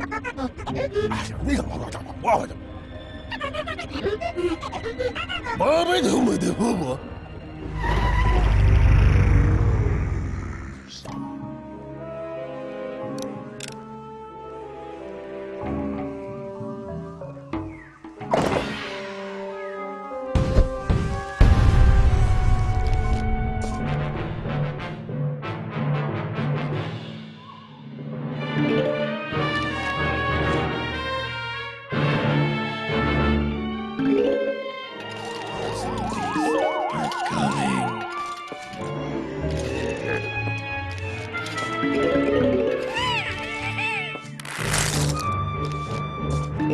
哎呀你怎么回事我回去八百头没得父母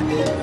you